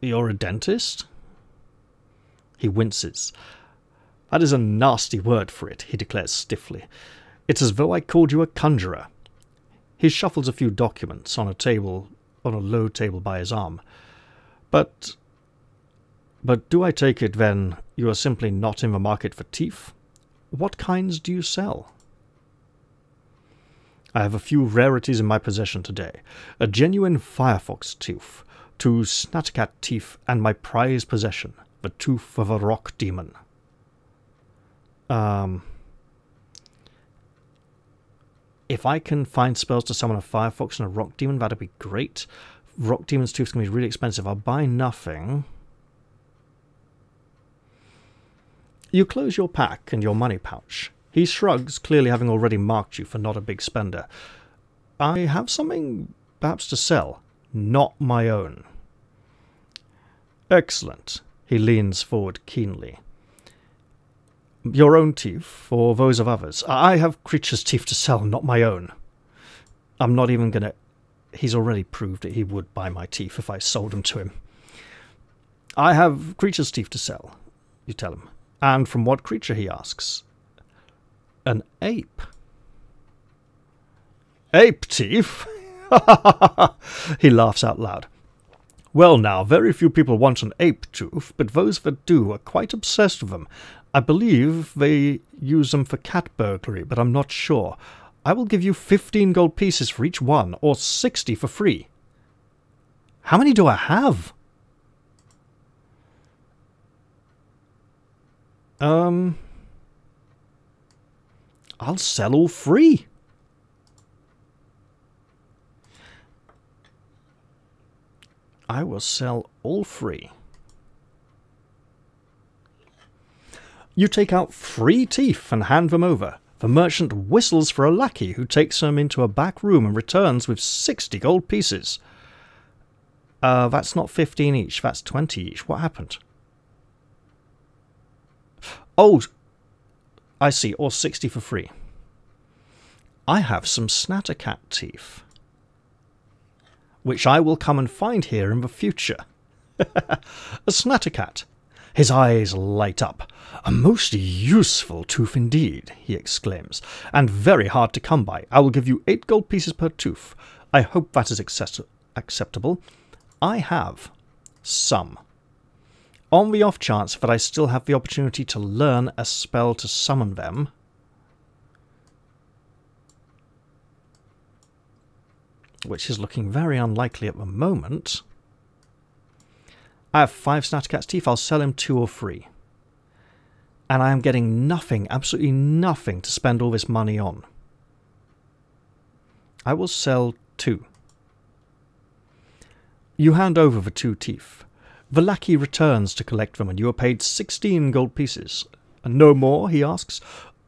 You're a dentist? He winces. That is a nasty word for it, he declares stiffly. It's as though I called you a conjurer. He shuffles a few documents on a table, on a low table by his arm. But but do I take it, then, you are simply not in the market for teeth? What kinds do you sell? I have a few rarities in my possession today. A genuine firefox tooth, two snattercat teeth, and my prized possession, the tooth of a rock demon. Um... If I can find spells to summon a firefox and a rock demon, that'd be great. Rock demon's tooth's gonna be really expensive. I'll buy nothing. You close your pack and your money pouch. He shrugs, clearly having already marked you for not a big spender. I have something perhaps to sell, not my own. Excellent. He leans forward keenly. Your own teeth, or those of others? I have creatures' teeth to sell, not my own. I'm not even going to. He's already proved that he would buy my teeth if I sold them to him. I have creatures' teeth to sell, you tell him. And from what creature, he asks. An ape. Ape teeth? [laughs] he laughs out loud. Well, now, very few people want an ape tooth, but those that do are quite obsessed with them. I believe they use them for cat burglary, but I'm not sure. I will give you 15 gold pieces for each one, or 60 for free. How many do I have? Um, I'll sell all free. I will sell all free. You take out three teeth and hand them over. The merchant whistles for a lackey who takes them into a back room and returns with 60 gold pieces. Uh, that's not 15 each, that's 20 each. What happened? Oh, I see, or 60 for free. I have some snattercat teeth, which I will come and find here in the future. [laughs] a snattercat. His eyes light up. A most useful tooth indeed, he exclaims, and very hard to come by. I will give you eight gold pieces per tooth. I hope that is acceptable. I have some on the off chance that I still have the opportunity to learn a spell to summon them, which is looking very unlikely at the moment, I have five Snattercat's teeth, I'll sell him two or three. And I am getting nothing, absolutely nothing to spend all this money on. I will sell two. You hand over the two teeth. The lackey returns to collect them, and you are paid sixteen gold pieces. And no more? he asks.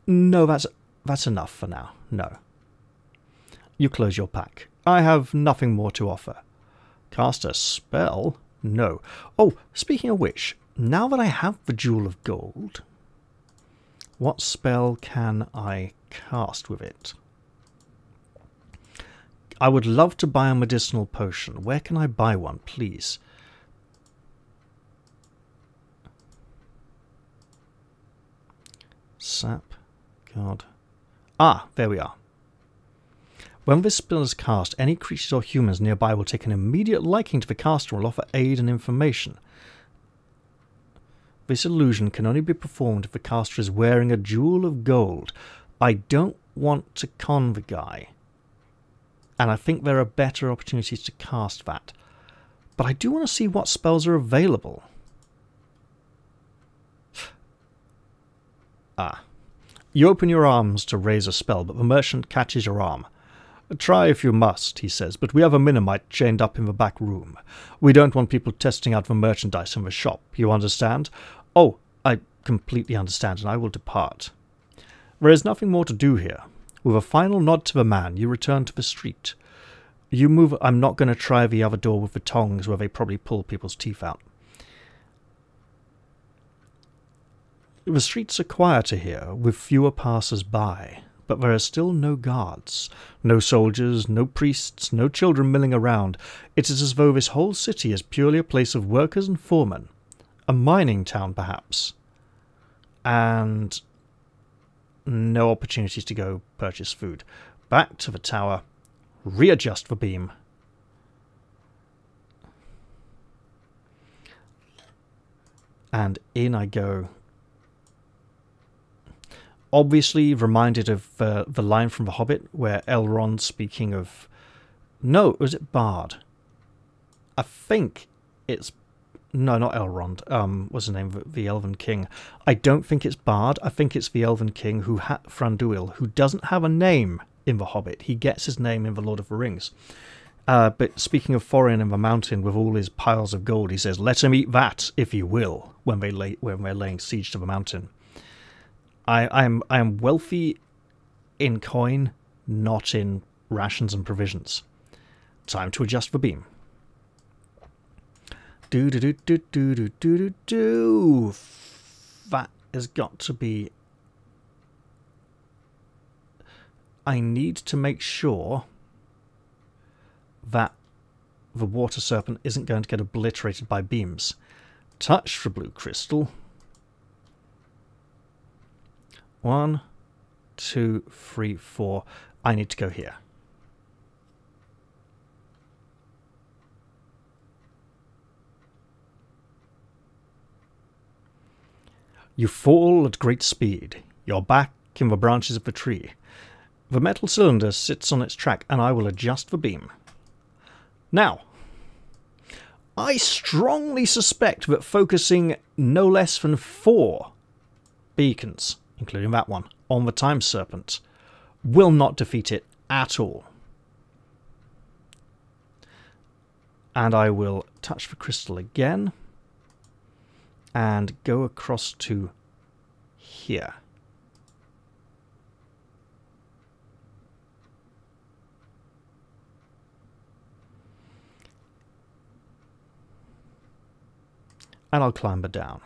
No, that's that's enough for now. No. You close your pack. I have nothing more to offer. Cast a spell? No. Oh, speaking of which, now that I have the Jewel of Gold, what spell can I cast with it? I would love to buy a medicinal potion. Where can I buy one, please? Sap. God. Ah, there we are. When this spell is cast, any creatures or humans nearby will take an immediate liking to the caster and will offer aid and information. This illusion can only be performed if the caster is wearing a jewel of gold. I don't want to con the guy. And I think there are better opportunities to cast that. But I do want to see what spells are available. Ah. You open your arms to raise a spell, but the merchant catches your arm. Try if you must, he says, but we have a Minimite chained up in the back room. We don't want people testing out the merchandise in the shop, you understand? Oh, I completely understand, and I will depart. There is nothing more to do here. With a final nod to the man, you return to the street. You move. I'm not going to try the other door with the tongs where they probably pull people's teeth out. The streets are quieter here, with fewer passers by, but there are still no guards, no soldiers, no priests, no children milling around. It is as though this whole city is purely a place of workers and foremen. A mining town, perhaps. And no opportunities to go purchase food. Back to the tower, readjust the beam. And in I go obviously reminded of uh, the line from The Hobbit where Elrond speaking of. No, was it Bard? I think it's. No, not Elrond. Um, what's the name? The, the Elven King. I don't think it's Bard. I think it's the Elven King who ha- Thranduil, who doesn't have a name in The Hobbit. He gets his name in The Lord of the Rings. Uh, but speaking of Thorin and the mountain with all his piles of gold, he says, "Let him eat that, if he will." When they lay, when they're laying siege to the mountain. I, I am I am wealthy in coin, not in rations and provisions. Time to adjust the beam. Do do do do do do do do do. That has got to be. I need to make sure that the water serpent isn't going to get obliterated by beams. Touch the blue crystal. One, two, three, four. I need to go here. You fall at great speed, You're back in the branches of the tree. The metal cylinder sits on its track, and I will adjust the beam. Now, I strongly suspect that focusing no less than four beacons including that one, on the Time Serpent, will not defeat it at all. And I will touch the crystal again and go across to here. And I'll climber down.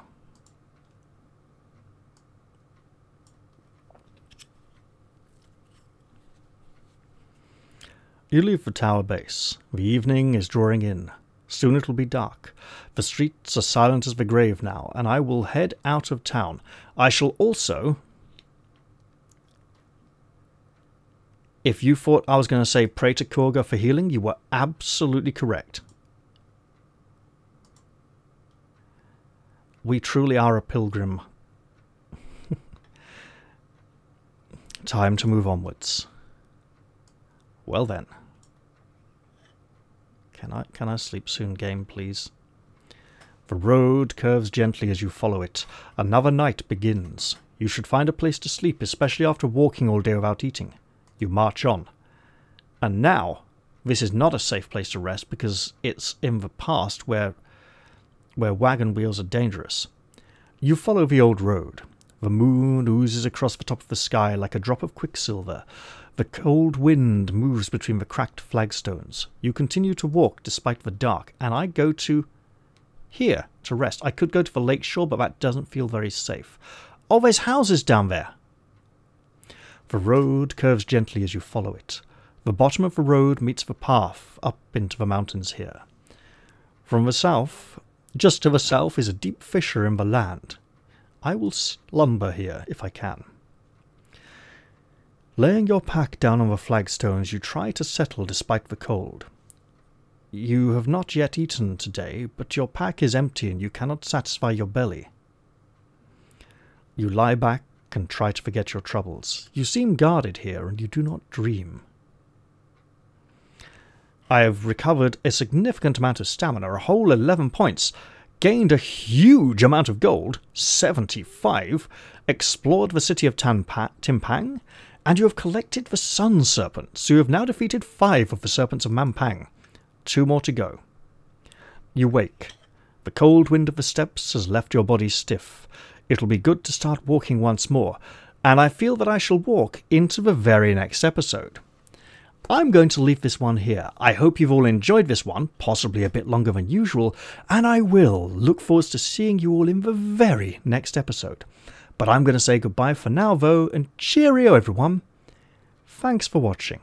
You leave the tower base. The evening is drawing in. Soon it will be dark. The streets are silent as the grave now, and I will head out of town. I shall also. If you thought I was going to say pray to Korga for healing, you were absolutely correct. We truly are a pilgrim. [laughs] Time to move onwards. Well then. Can I can I sleep soon, game, please? The road curves gently as you follow it. Another night begins. You should find a place to sleep, especially after walking all day without eating. You march on. And now, this is not a safe place to rest because it's in the past where where wagon wheels are dangerous. You follow the old road. The moon oozes across the top of the sky like a drop of quicksilver. The cold wind moves between the cracked flagstones. You continue to walk despite the dark, and I go to here to rest. I could go to the lake shore, but that doesn't feel very safe. Oh, there's houses down there. The road curves gently as you follow it. The bottom of the road meets the path up into the mountains here. From the south, just to the south, is a deep fissure in the land. I will slumber here if I can. Laying your pack down on the flagstones, you try to settle despite the cold. You have not yet eaten today, but your pack is empty and you cannot satisfy your belly. You lie back and try to forget your troubles. You seem guarded here and you do not dream. I have recovered a significant amount of stamina, a whole 11 points, gained a huge amount of gold, 75, explored the city of Tanpa- Timpang, and you have collected the Sun Serpents. You have now defeated five of the Serpents of Mampang. Two more to go. You wake. The cold wind of the steppes has left your body stiff. It'll be good to start walking once more, and I feel that I shall walk into the very next episode. I'm going to leave this one here. I hope you've all enjoyed this one, possibly a bit longer than usual, and I will look forward to seeing you all in the very next episode. But I'm going to say goodbye for now, though, and cheerio, everyone. Thanks for watching.